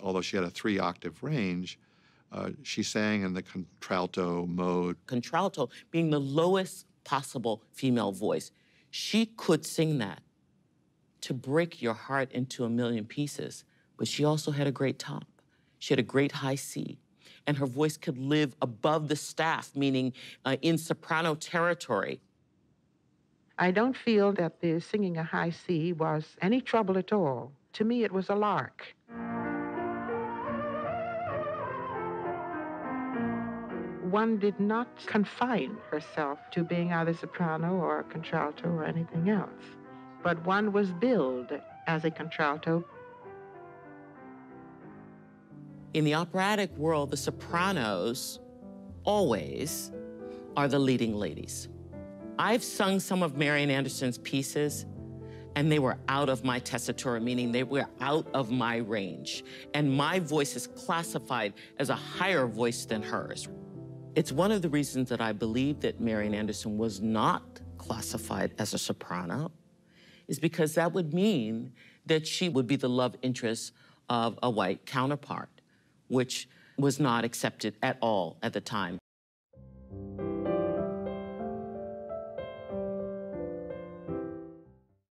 Although she had a three octave range, uh, she sang in the contralto mode. Contralto being the lowest possible female voice. She could sing that to break your heart into a million pieces, but she also had a great top. She had a great high C, and her voice could live above the staff, meaning uh, in soprano territory. I don't feel that the singing a high C was any trouble at all. To me, it was a lark. One did not confine herself to being either soprano or contralto or anything else, but one was billed as a contralto. In the operatic world, the sopranos always are the leading ladies. I've sung some of Marian Anderson's pieces, and they were out of my tessitura, meaning they were out of my range. And my voice is classified as a higher voice than hers. It's one of the reasons that I believe that Marian Anderson was not classified as a soprano, is because that would mean that she would be the love interest of a white counterpart, which was not accepted at all at the time.